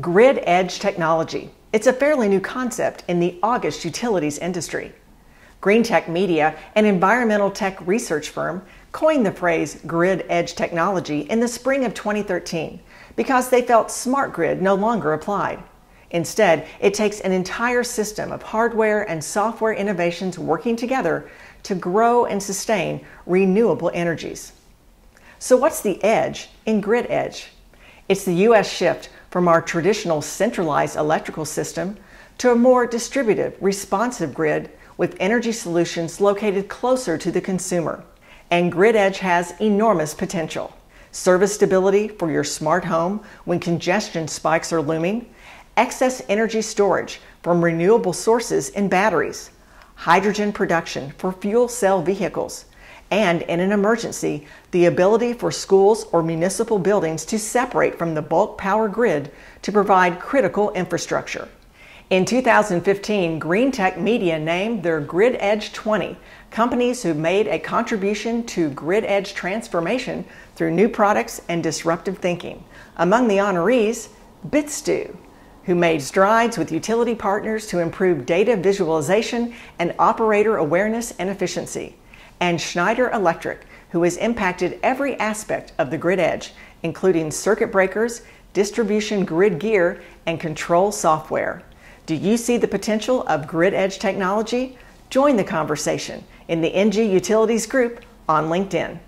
Grid Edge technology. It's a fairly new concept in the August utilities industry. Greentech Media, an environmental tech research firm, coined the phrase grid edge technology in the spring of 2013 because they felt smart grid no longer applied. Instead, it takes an entire system of hardware and software innovations working together to grow and sustain renewable energies. So, what's the edge in grid edge? It's the U.S. shift from our traditional centralized electrical system to a more distributed, responsive grid with energy solutions located closer to the consumer. And Grid Edge has enormous potential. Service stability for your smart home when congestion spikes are looming, excess energy storage from renewable sources and batteries, hydrogen production for fuel cell vehicles, and in an emergency, the ability for schools or municipal buildings to separate from the bulk power grid to provide critical infrastructure. In 2015, Greentech Media named their Grid Edge 20 companies who made a contribution to grid edge transformation through new products and disruptive thinking. Among the honorees, BitStew, who made strides with utility partners to improve data visualization and operator awareness and efficiency and Schneider Electric, who has impacted every aspect of the grid edge, including circuit breakers, distribution grid gear, and control software. Do you see the potential of grid edge technology? Join the conversation in the NG Utilities group on LinkedIn.